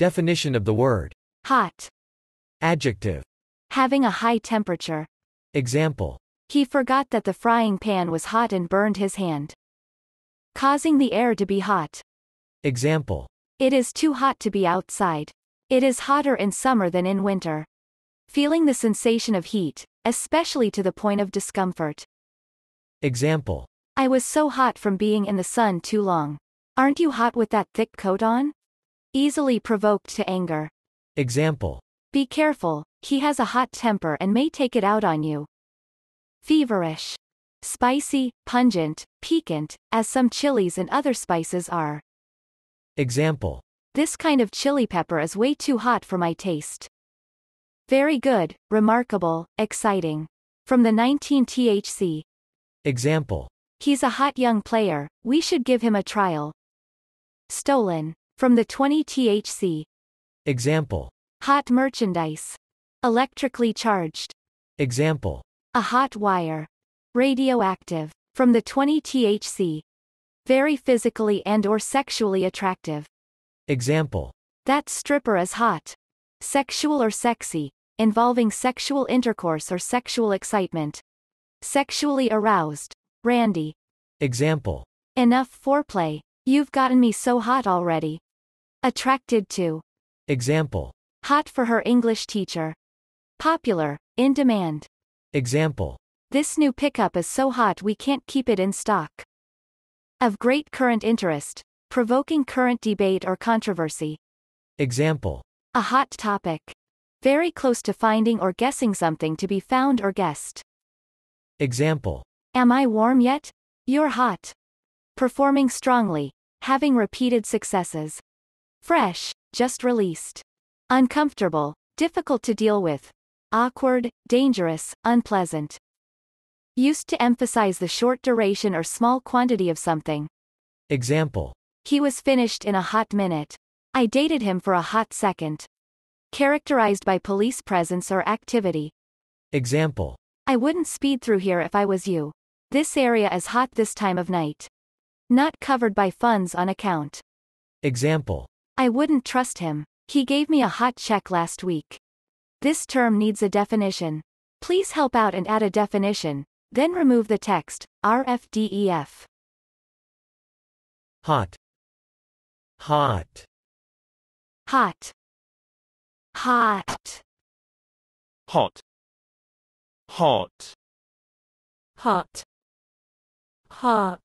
Definition of the word. Hot. Adjective. Having a high temperature. Example. He forgot that the frying pan was hot and burned his hand. Causing the air to be hot. Example. It is too hot to be outside. It is hotter in summer than in winter. Feeling the sensation of heat, especially to the point of discomfort. Example. I was so hot from being in the sun too long. Aren't you hot with that thick coat on? Easily provoked to anger. Example. Be careful, he has a hot temper and may take it out on you. Feverish. Spicy, pungent, piquant, as some chilies and other spices are. Example. This kind of chili pepper is way too hot for my taste. Very good, remarkable, exciting. From the 19 THC. Example. He's a hot young player, we should give him a trial. Stolen. From the 20 THC. Example. Hot merchandise. Electrically charged. Example. A hot wire. Radioactive. From the 20 THC. Very physically and or sexually attractive. Example. That stripper is hot. Sexual or sexy. Involving sexual intercourse or sexual excitement. Sexually aroused. Randy. Example. Enough foreplay. You've gotten me so hot already. Attracted to. Example. Hot for her English teacher. Popular. In demand. Example. This new pickup is so hot we can't keep it in stock. Of great current interest. Provoking current debate or controversy. Example. A hot topic. Very close to finding or guessing something to be found or guessed. Example. Am I warm yet? You're hot. Performing strongly. Having repeated successes. Fresh, just released. Uncomfortable, difficult to deal with. Awkward, dangerous, unpleasant. Used to emphasize the short duration or small quantity of something. Example. He was finished in a hot minute. I dated him for a hot second. Characterized by police presence or activity. Example. I wouldn't speed through here if I was you. This area is hot this time of night. Not covered by funds on account. Example. I wouldn't trust him. He gave me a hot check last week. This term needs a definition. Please help out and add a definition, then remove the text, RFDEF. Hot. Hot. Hot. Hot. hot, hot, Hot. Hot.